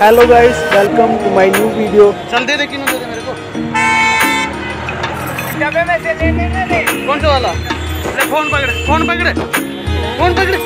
Hello guys welcome to my new video चल दे दे किनो दे दे मेरे को। कौन सा वाला? अरे फ़ोन पकड़े फ़ोन पकड़े फ़ोन पकड़े।